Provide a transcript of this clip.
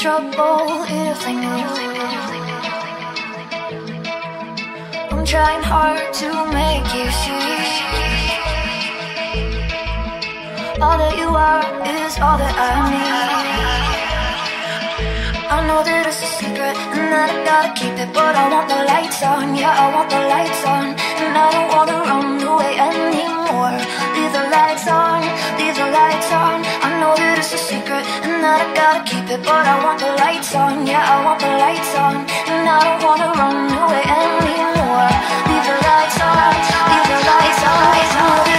trouble if they knew? I'm trying hard to make you see. All that you are is all that I need. I know that it's a secret and that I gotta keep it, but I want the lights on, yeah, I want the lights on, and I don't wanna run away anymore. Leave the lights on, that I gotta keep it, but I want the lights on, yeah, I want the lights on. And I don't wanna run away anymore. Leave the lights on, leave the lights on, leave the lights on